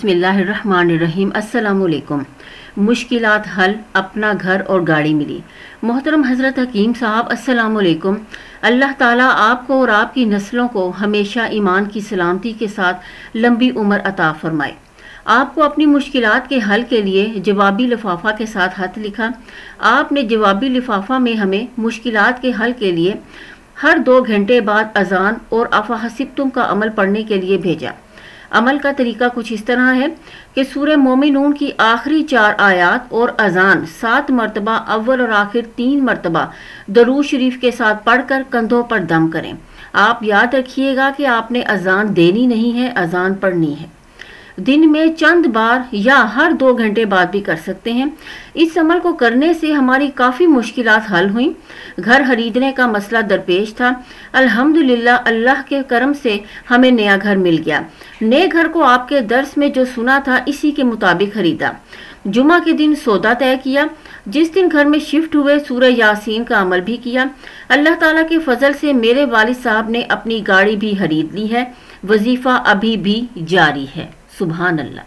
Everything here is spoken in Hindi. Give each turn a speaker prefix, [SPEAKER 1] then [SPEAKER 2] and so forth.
[SPEAKER 1] अस्सलाम वालेकुम मुश्किलात हल, अपना घर और गाड़ी मिली। मोहतरम हज़रत हकीम साहब अस्सलाम वालेकुम अल्लाह ताला आपको और आपकी नस्लों को हमेशा ईमान की सलामती के साथ लंबी उम्र अता फरमाए। आपको अपनी मुश्किल के हल के लिए जवाबी लिफाफा के साथ हथ लिखा। आपने जवाबी लिफाफा में हमें मुश्किल के हल के लिए हर दो घंटे बाद अजान और अफाहसिब का अमल पढ़ने के लिए भेजा। अमल का तरीका कुछ इस तरह है कि सूर्य मोमिनून की आखिरी चार आयात और अजान सात मरतबा अव्वल और आखिर तीन मरतबा दरूज शरीफ के साथ पढ़कर कंधों पर दम करें। आप याद रखिएगा कि आपने अजान देनी नहीं है, अजान पढ़नी है। दिन में चंद बार या हर दो घंटे बाद भी कर सकते हैं। इस अमल को करने से हमारी काफ़ी मुश्किल हल हुई। घर खरीदने का मसला दरपेश था। अल्हम्दुलिल्लाह, अल्लाह के करम से हमें नया घर मिल गया। नए घर को आपके दर्स में जो सुना था, इसी के मुताबिक खरीदा। जुमा के दिन सौदा तय किया। जिस दिन घर में शिफ्ट हुए सूर्य यासीन का अमल भी किया। अल्लाह ताला के फजल से मेरे वालिद साहब ने अपनी गाड़ी भी खरीद ली है। वजीफा अभी भी जारी है। सुबहान अल्लाह